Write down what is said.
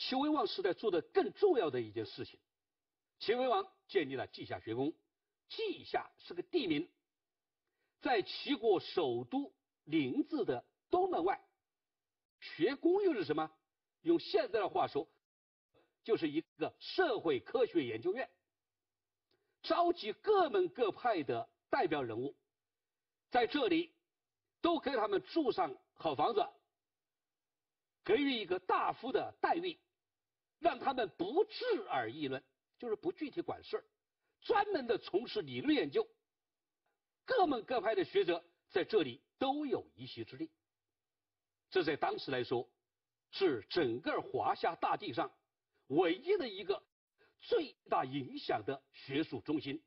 齐威王时代做的更重要的一件事情，齐威王建立了稷下学宫。稷下是个地名，在齐国首都临淄的东门外。学宫又是什么？用现在的话说，就是一个社会科学研究院，召集各门各派的代表人物，在这里都给他们住上好房子，给予一个大夫的待遇，让他们不治而议论，就是不具体管事专门的从事理论研究。各门各派的学者在这里都有一席之地。这在当时来说，是整个华夏大地上唯一的一个最大影响的学术中心。